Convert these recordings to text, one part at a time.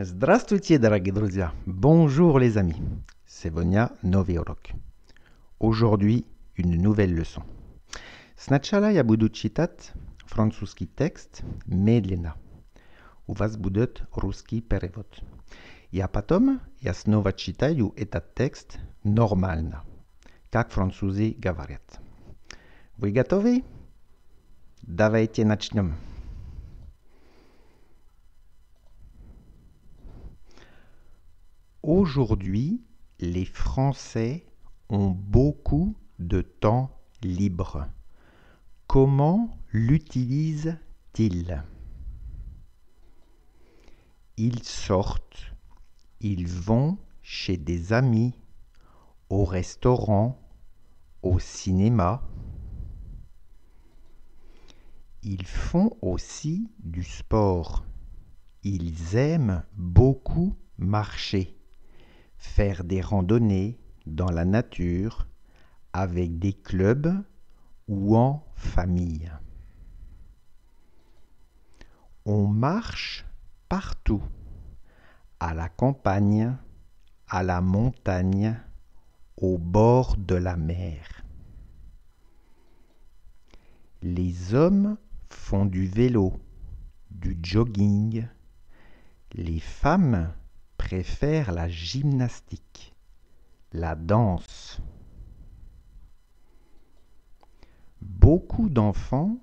Здравствуйте, дорогие друзья! Bonjour les amis! Сегодня новый урок. Aujourd'hui, une nouvelle leçon. Сначала я буду читать французский текст медленно. У вас будет русский перевод. И потом я снова читаю этот текст нормально, как французы говорят. Вы готовы? Давайте начнем. Aujourd'hui, les Français ont beaucoup de temps libre. Comment l'utilisent-ils? Ils sortent, ils vont chez des amis, au restaurant, au cinéma. Ils font aussi du sport. Ils aiment beaucoup marcher faire des randonnées dans la nature avec des clubs ou en famille. On marche partout, à la campagne, à la montagne, au bord de la mer. Les hommes font du vélo, du jogging. Les femmes préfère la gymnastique, la danse. Beaucoup d'enfants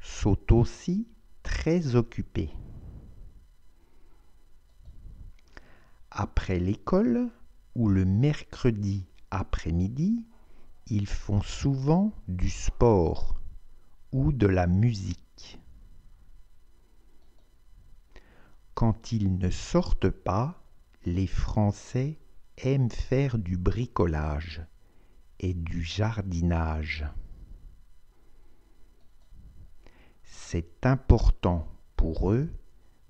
sont aussi très occupés. Après l'école ou le mercredi après-midi, ils font souvent du sport ou de la musique. Quand ils ne sortent pas, les Français aiment faire du bricolage et du jardinage. C'est important pour eux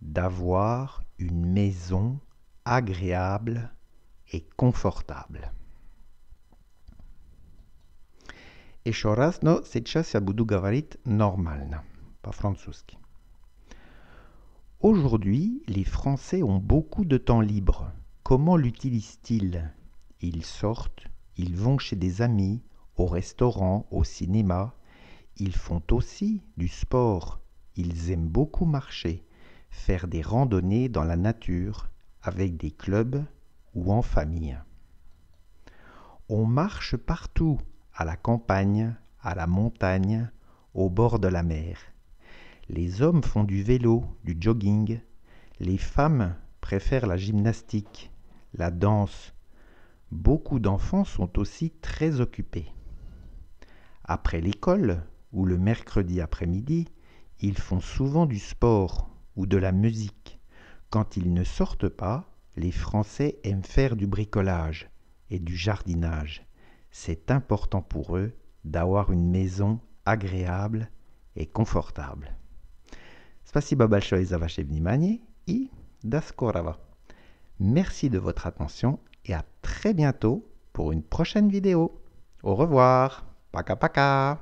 d'avoir une maison agréable et confortable. Еще раз, но сейчас я буду говорить нормально, по-французски. Aujourd'hui, les Français ont beaucoup de temps libre. Comment l'utilisent-ils? Ils sortent, ils vont chez des amis, au restaurant, au cinéma. Ils font aussi du sport. Ils aiment beaucoup marcher, faire des randonnées dans la nature, avec des clubs ou en famille. On marche partout, à la campagne, à la montagne, au bord de la mer. Les hommes font du vélo, du jogging. Les femmes préfèrent la gymnastique, la danse. Beaucoup d'enfants sont aussi très occupés. Après l'école ou le mercredi après-midi, ils font souvent du sport ou de la musique. Quand ils ne sortent pas, les Français aiment faire du bricolage et du jardinage. C'est important pour eux d'avoir une maison agréable et confortable. Спасибо большое за ваше внимание и до скорого. Merci de votre attention et à très bientôt pour une prochaine vidéo. Au revoir. Пока-пока.